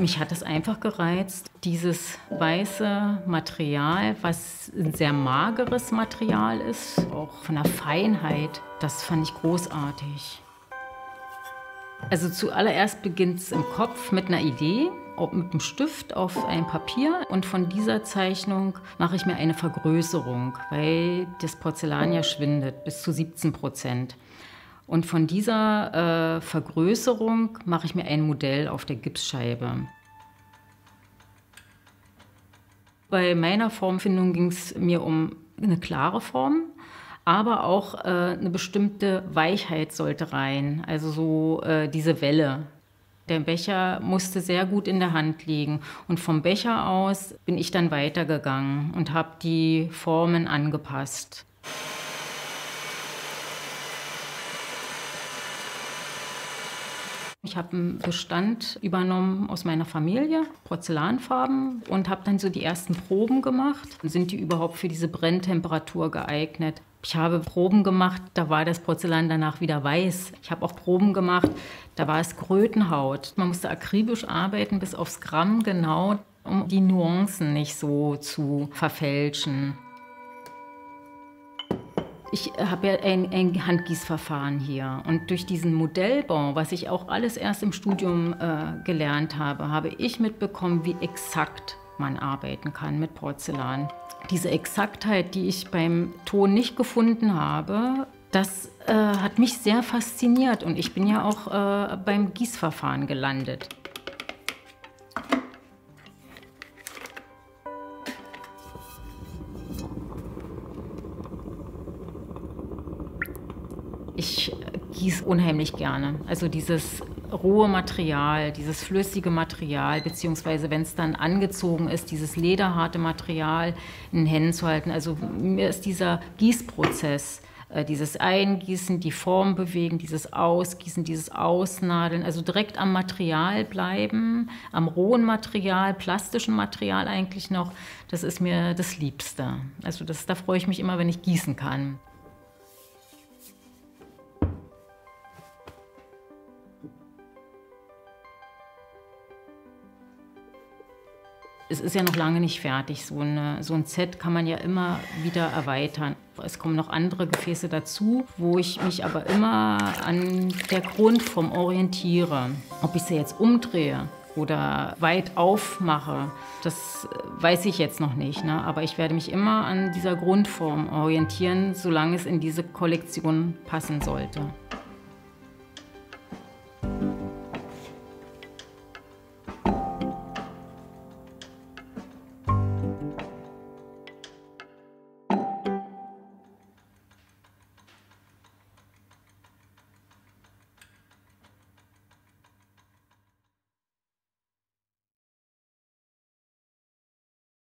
Mich hat es einfach gereizt, dieses weiße Material, was ein sehr mageres Material ist, auch von der Feinheit, das fand ich großartig. Also zuallererst beginnt es im Kopf mit einer Idee, mit einem Stift auf ein Papier und von dieser Zeichnung mache ich mir eine Vergrößerung, weil das Porzellan ja schwindet bis zu 17 Prozent. Und von dieser äh, Vergrößerung mache ich mir ein Modell auf der Gipsscheibe. Bei meiner Formfindung ging es mir um eine klare Form, aber auch äh, eine bestimmte Weichheit sollte rein, also so äh, diese Welle. Der Becher musste sehr gut in der Hand liegen und vom Becher aus bin ich dann weitergegangen und habe die Formen angepasst. Ich habe einen Bestand übernommen aus meiner Familie, Porzellanfarben, und habe dann so die ersten Proben gemacht. Sind die überhaupt für diese Brenntemperatur geeignet? Ich habe Proben gemacht, da war das Porzellan danach wieder weiß. Ich habe auch Proben gemacht, da war es Krötenhaut. Man musste akribisch arbeiten bis aufs Gramm genau, um die Nuancen nicht so zu verfälschen. Ich habe ja ein, ein, Handgießverfahren hier und durch diesen Modellbau, was ich auch alles erst im Studium äh, gelernt habe, habe ich mitbekommen, wie exakt man arbeiten kann mit Porzellan. Diese Exaktheit, die ich beim Ton nicht gefunden habe, das äh, hat mich sehr fasziniert und ich bin ja auch äh, beim Gießverfahren gelandet. Ich gieße unheimlich gerne. Also dieses rohe Material, dieses flüssige Material, beziehungsweise wenn es dann angezogen ist, dieses lederharte Material in den Händen zu halten. Also mir ist dieser Gießprozess, äh, dieses Eingießen, die Form bewegen, dieses Ausgießen, dieses Ausnadeln, also direkt am Material bleiben, am rohen Material, plastischen Material eigentlich noch, das ist mir das Liebste. Also das, da freue ich mich immer, wenn ich gießen kann. Es ist ja noch lange nicht fertig. So, eine, so ein Set kann man ja immer wieder erweitern. Es kommen noch andere Gefäße dazu, wo ich mich aber immer an der Grundform orientiere. Ob ich sie jetzt umdrehe oder weit aufmache, das weiß ich jetzt noch nicht. Ne? Aber ich werde mich immer an dieser Grundform orientieren, solange es in diese Kollektion passen sollte.